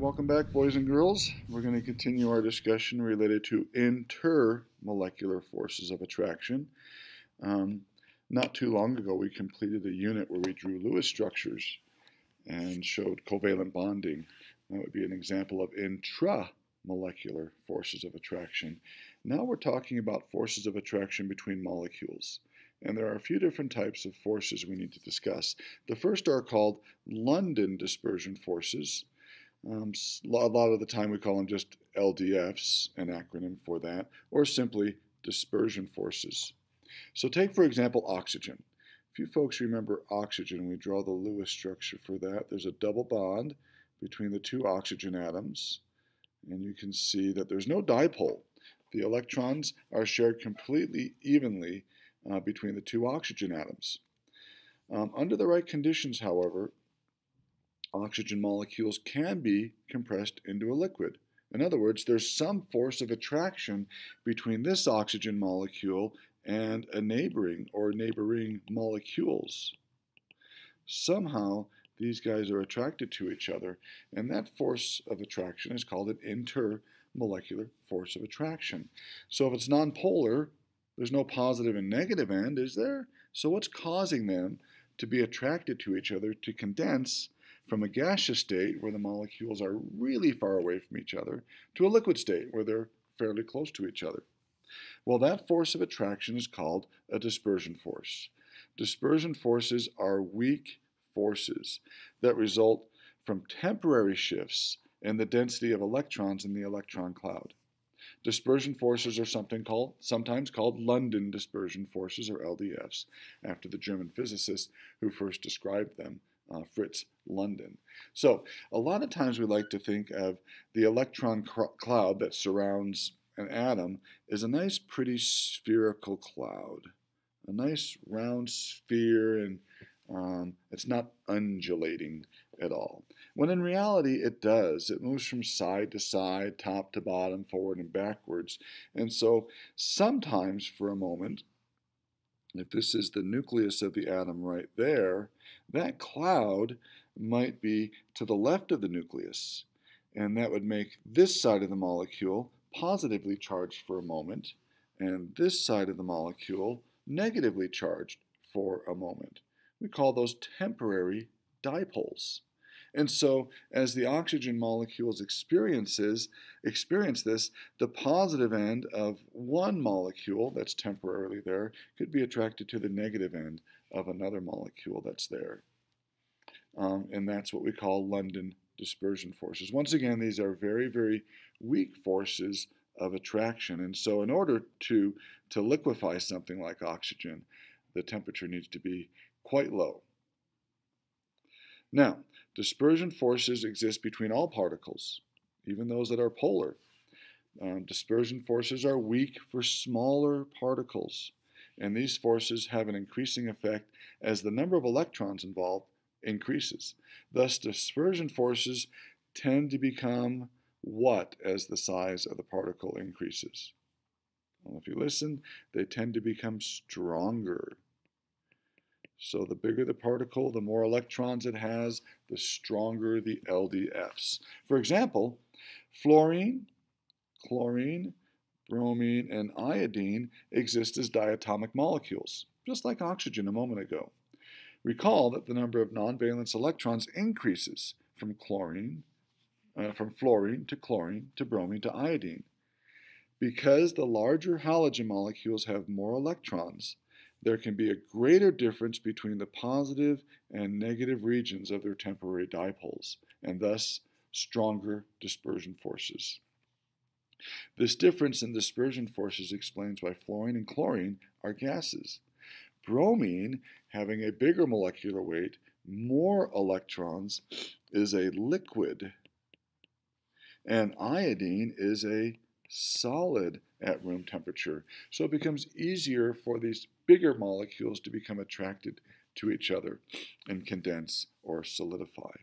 welcome back, boys and girls. We're going to continue our discussion related to intermolecular forces of attraction. Um, not too long ago, we completed a unit where we drew Lewis structures and showed covalent bonding. That would be an example of intramolecular forces of attraction. Now we're talking about forces of attraction between molecules. And there are a few different types of forces we need to discuss. The first are called London dispersion forces. Um, a lot of the time we call them just LDFs, an acronym for that, or simply dispersion forces. So take, for example, oxygen. If you folks remember oxygen, we draw the Lewis structure for that. There's a double bond between the two oxygen atoms, and you can see that there's no dipole. The electrons are shared completely evenly uh, between the two oxygen atoms. Um, under the right conditions, however, oxygen molecules can be compressed into a liquid. In other words, there's some force of attraction between this oxygen molecule and a neighboring or neighboring molecules. Somehow, these guys are attracted to each other, and that force of attraction is called an intermolecular force of attraction. So if it's nonpolar, there's no positive and negative end, is there? So what's causing them to be attracted to each other to condense from a gaseous state where the molecules are really far away from each other to a liquid state where they're fairly close to each other. Well, that force of attraction is called a dispersion force. Dispersion forces are weak forces that result from temporary shifts in the density of electrons in the electron cloud. Dispersion forces are something called, sometimes called London dispersion forces, or LDFs, after the German physicist who first described them uh, Fritz London. So a lot of times we like to think of the electron cloud that surrounds an atom as a nice pretty spherical cloud, a nice round sphere and um, it's not undulating at all. When in reality it does. It moves from side to side, top to bottom, forward and backwards. And so sometimes for a moment if this is the nucleus of the atom right there, that cloud might be to the left of the nucleus. And that would make this side of the molecule positively charged for a moment, and this side of the molecule negatively charged for a moment. We call those temporary dipoles. And so as the oxygen molecules experiences, experience this, the positive end of one molecule that's temporarily there could be attracted to the negative end of another molecule that's there. Um, and that's what we call London dispersion forces. Once again, these are very, very weak forces of attraction. And so in order to, to liquefy something like oxygen, the temperature needs to be quite low. Now, dispersion forces exist between all particles, even those that are polar. Um, dispersion forces are weak for smaller particles, and these forces have an increasing effect as the number of electrons involved increases. Thus, dispersion forces tend to become what as the size of the particle increases? Well, if you listen, they tend to become stronger so the bigger the particle, the more electrons it has, the stronger the LDFs. For example, fluorine, chlorine, bromine, and iodine exist as diatomic molecules, just like oxygen a moment ago. Recall that the number of nonvalence electrons increases from chlorine, uh, from fluorine to chlorine to bromine to iodine. Because the larger halogen molecules have more electrons, there can be a greater difference between the positive and negative regions of their temporary dipoles, and thus stronger dispersion forces. This difference in dispersion forces explains why fluorine and chlorine are gases. Bromine, having a bigger molecular weight, more electrons, is a liquid, and iodine is a solid at room temperature. So it becomes easier for these bigger molecules to become attracted to each other and condense or solidify.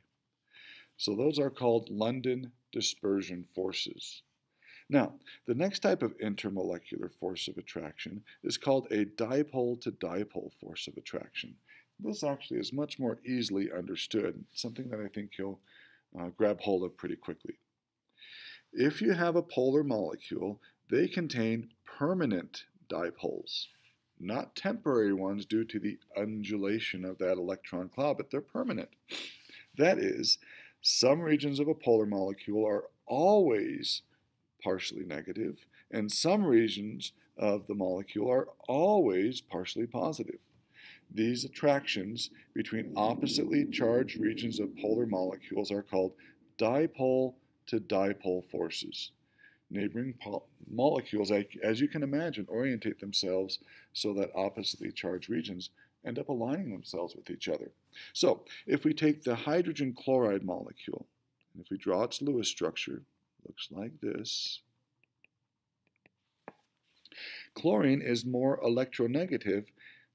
So those are called London dispersion forces. Now, the next type of intermolecular force of attraction is called a dipole to dipole force of attraction. This actually is much more easily understood, something that I think you'll uh, grab hold of pretty quickly. If you have a polar molecule, they contain permanent dipoles, not temporary ones due to the undulation of that electron cloud, but they're permanent. That is, some regions of a polar molecule are always partially negative, and some regions of the molecule are always partially positive. These attractions between oppositely charged regions of polar molecules are called dipole to dipole forces. Neighboring molecules, as you can imagine, orientate themselves so that oppositely charged regions end up aligning themselves with each other. So, if we take the hydrogen chloride molecule, and if we draw its Lewis structure, looks like this. Chlorine is more electronegative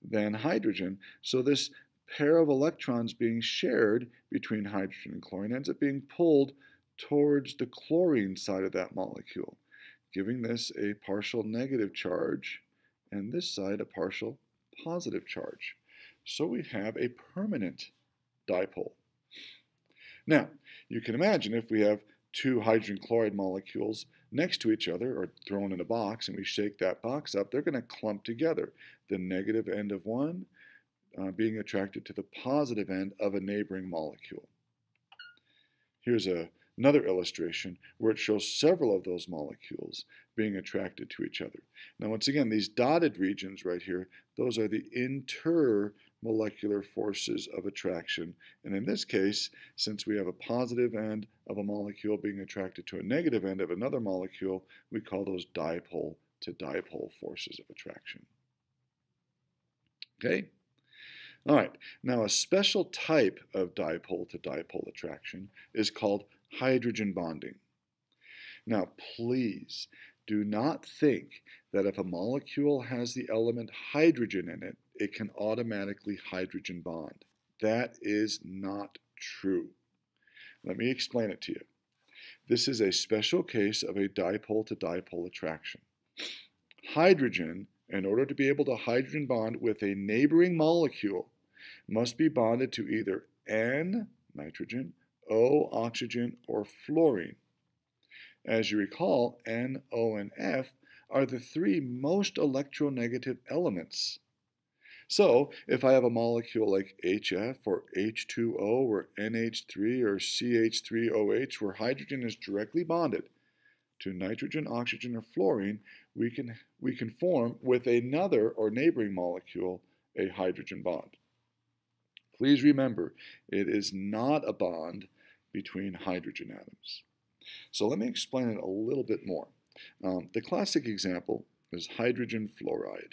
than hydrogen, so this pair of electrons being shared between hydrogen and chlorine ends up being pulled towards the chlorine side of that molecule, giving this a partial negative charge and this side a partial positive charge. So we have a permanent dipole. Now, you can imagine if we have two hydrogen chloride molecules next to each other or thrown in a box and we shake that box up, they're going to clump together. The negative end of one uh, being attracted to the positive end of a neighboring molecule. Here's a another illustration where it shows several of those molecules being attracted to each other. Now, once again, these dotted regions right here, those are the intermolecular forces of attraction. And in this case, since we have a positive end of a molecule being attracted to a negative end of another molecule, we call those dipole to dipole forces of attraction. Okay? All right, now a special type of dipole to dipole attraction is called hydrogen bonding. Now, please do not think that if a molecule has the element hydrogen in it, it can automatically hydrogen bond. That is not true. Let me explain it to you. This is a special case of a dipole to dipole attraction. Hydrogen, in order to be able to hydrogen bond with a neighboring molecule, must be bonded to either N, nitrogen, O, oxygen, or fluorine. As you recall, N, O, and F are the three most electronegative elements. So, if I have a molecule like HF or H2O or NH3 or CH3OH where hydrogen is directly bonded to nitrogen, oxygen, or fluorine, we can, we can form with another or neighboring molecule a hydrogen bond. Please remember, it is not a bond between hydrogen atoms. So let me explain it a little bit more. Um, the classic example is hydrogen fluoride.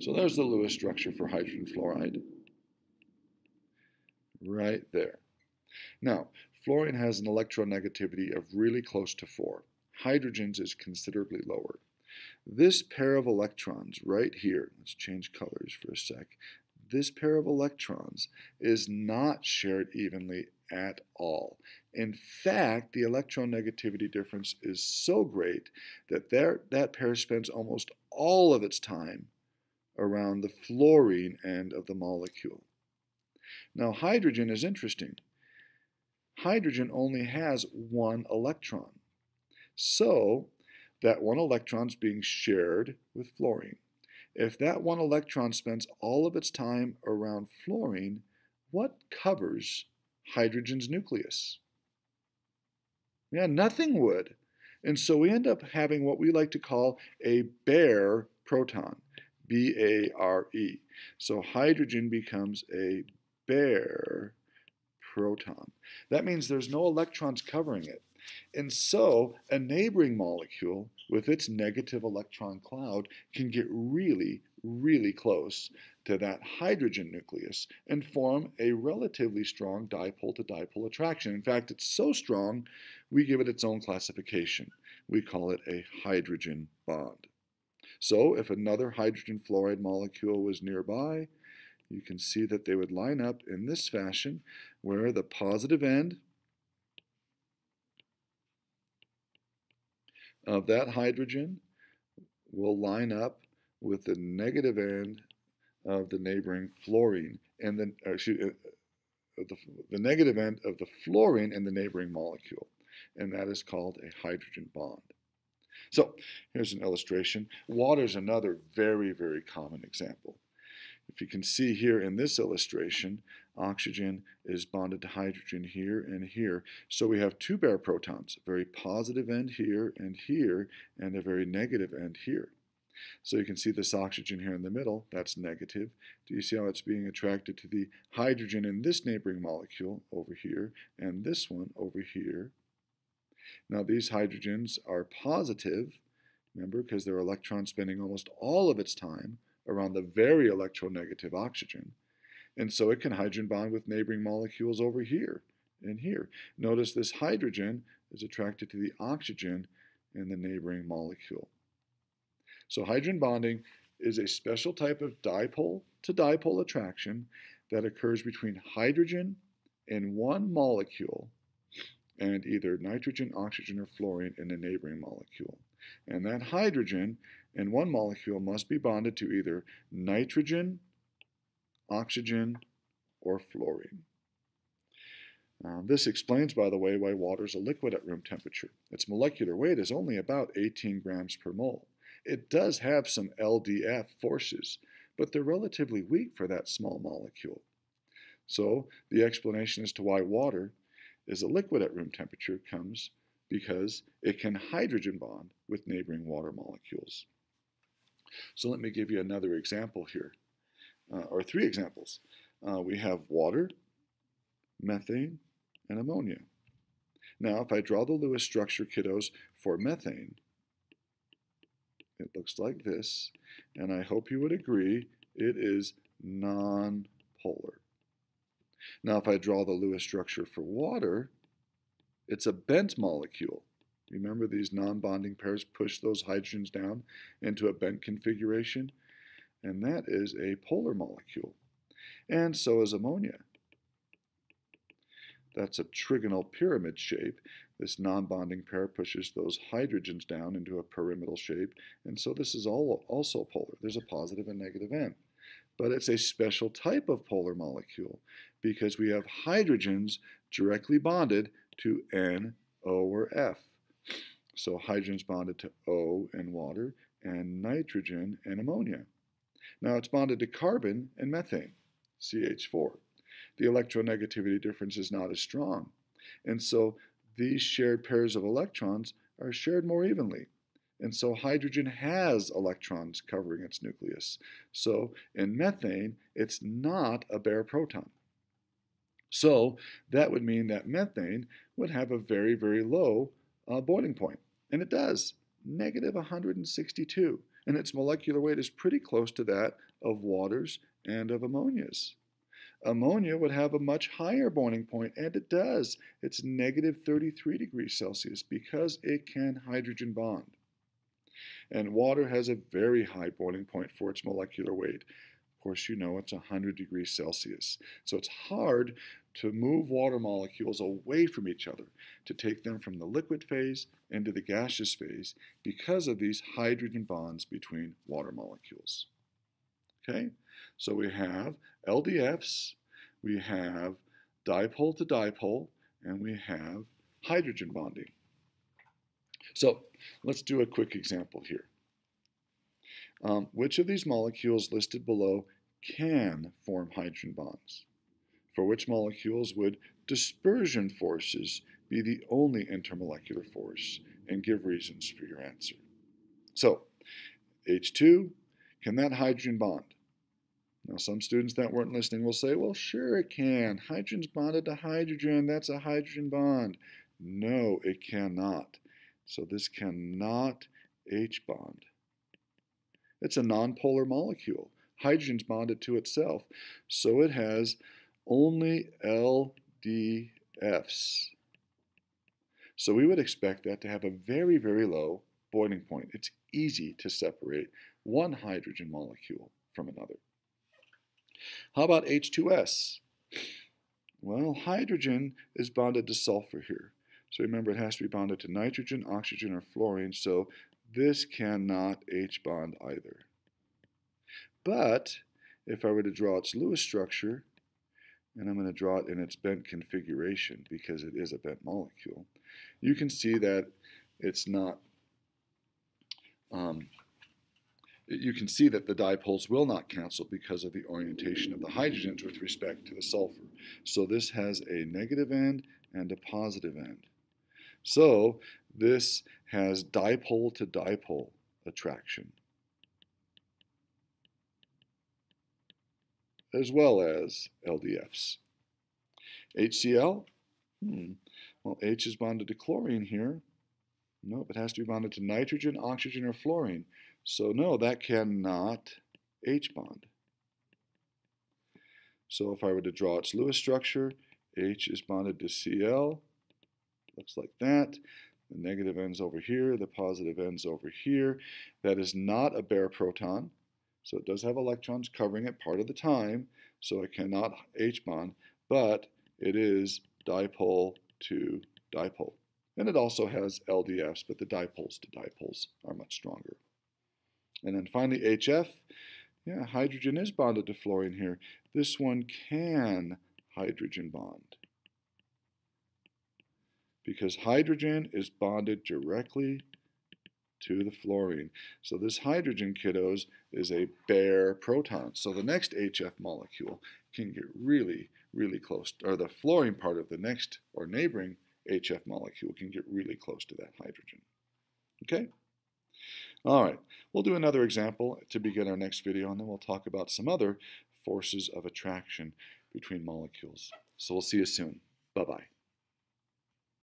So there's the Lewis structure for hydrogen fluoride. Right there. Now, fluorine has an electronegativity of really close to 4. Hydrogen's is considerably lower. This pair of electrons right here, let's change colors for a sec, this pair of electrons is not shared evenly at all. In fact, the electronegativity difference is so great that there, that pair spends almost all of its time around the fluorine end of the molecule. Now, hydrogen is interesting. Hydrogen only has one electron. So, that one electron is being shared with fluorine. If that one electron spends all of its time around fluorine, what covers hydrogen's nucleus? Yeah, nothing would. And so we end up having what we like to call a bare proton, B A R E. So hydrogen becomes a bare proton. That means there's no electrons covering it. And so a neighboring molecule with its negative electron cloud can get really, really close to that hydrogen nucleus and form a relatively strong dipole to dipole attraction. In fact, it's so strong, we give it its own classification. We call it a hydrogen bond. So if another hydrogen fluoride molecule was nearby, you can see that they would line up in this fashion where the positive end of that hydrogen will line up with the negative end of the neighboring fluorine, and then uh, excuse, uh, the, the negative end of the fluorine in the neighboring molecule, and that is called a hydrogen bond. So here's an illustration. Water is another very, very common example. If you can see here in this illustration, oxygen is bonded to hydrogen here and here. So we have two bare protons, a very positive end here and here, and a very negative end here. So you can see this oxygen here in the middle, that's negative. Do you see how it's being attracted to the hydrogen in this neighboring molecule over here, and this one over here? Now these hydrogens are positive, remember, because their electron spending almost all of its time around the very electronegative oxygen. And so it can hydrogen bond with neighboring molecules over here and here. Notice this hydrogen is attracted to the oxygen in the neighboring molecule. So hydrogen bonding is a special type of dipole to dipole attraction that occurs between hydrogen and one molecule and either nitrogen, oxygen, or fluorine in a neighboring molecule. And that hydrogen in one molecule must be bonded to either nitrogen, oxygen, or fluorine. This explains, by the way, why water is a liquid at room temperature. Its molecular weight is only about 18 grams per mole. It does have some LDF forces, but they're relatively weak for that small molecule. So the explanation as to why water is a liquid at room temperature comes because it can hydrogen bond with neighboring water molecules. So let me give you another example here, uh, or three examples. Uh, we have water, methane, and ammonia. Now, if I draw the Lewis structure, kiddos, for methane, it looks like this, and I hope you would agree it is non-polar. Now, if I draw the Lewis structure for water, it's a bent molecule. Remember these non-bonding pairs push those hydrogens down into a bent configuration? And that is a polar molecule. And so is ammonia. That's a trigonal pyramid shape. This non-bonding pair pushes those hydrogens down into a pyramidal shape. And so this is all also polar. There's a positive and negative end. But it's a special type of polar molecule because we have hydrogens directly bonded to N, O, or F. So hydrogen's bonded to O in water and nitrogen and ammonia. Now it's bonded to carbon and methane, CH4. The electronegativity difference is not as strong. And so these shared pairs of electrons are shared more evenly. And so hydrogen has electrons covering its nucleus. So in methane, it's not a bare proton. So that would mean that methane would have a very, very low uh, boiling point. And it does, negative 162. And its molecular weight is pretty close to that of water's and of ammonia's. Ammonia would have a much higher boiling point, and it does. It's negative 33 degrees Celsius because it can hydrogen bond. And water has a very high boiling point for its molecular weight. Of course, you know it's 100 degrees Celsius. So it's hard to move water molecules away from each other, to take them from the liquid phase into the gaseous phase because of these hydrogen bonds between water molecules. Okay, so we have LDFs, we have dipole to dipole, and we have hydrogen bonding. So let's do a quick example here. Um, which of these molecules listed below can form hydrogen bonds? for which molecules would dispersion forces be the only intermolecular force, and give reasons for your answer. So, H2, can that hydrogen bond? Now, some students that weren't listening will say, well, sure it can. Hydrogen's bonded to hydrogen. That's a hydrogen bond. No, it cannot. So this cannot H bond. It's a nonpolar molecule. Hydrogen's bonded to itself. So it has only LDFs. So we would expect that to have a very, very low boiling point. It's easy to separate one hydrogen molecule from another. How about H2S? Well, hydrogen is bonded to sulfur here. So remember, it has to be bonded to nitrogen, oxygen, or fluorine, so this cannot H bond either. But if I were to draw its Lewis structure, and I'm going to draw it in its bent configuration because it is a bent molecule, you can see that it's not, um, you can see that the dipoles will not cancel because of the orientation of the hydrogens with respect to the sulfur. So this has a negative end and a positive end. So this has dipole to dipole attraction. as well as LDFs. HCl, hmm, well, H is bonded to chlorine here. Nope, it has to be bonded to nitrogen, oxygen, or fluorine. So no, that cannot H bond. So if I were to draw its Lewis structure, H is bonded to Cl, looks like that. The negative end's over here, the positive end's over here. That is not a bare proton. So it does have electrons covering it part of the time, so it cannot H bond, but it is dipole to dipole. And it also has LDFs, but the dipoles to dipoles are much stronger. And then finally HF, yeah, hydrogen is bonded to fluorine here. This one can hydrogen bond because hydrogen is bonded directly to the fluorine. So this hydrogen, kiddos, is a bare proton. So the next HF molecule can get really, really close, or the fluorine part of the next or neighboring HF molecule can get really close to that hydrogen. Okay? All right, we'll do another example to begin our next video, and then we'll talk about some other forces of attraction between molecules. So we'll see you soon. Bye-bye.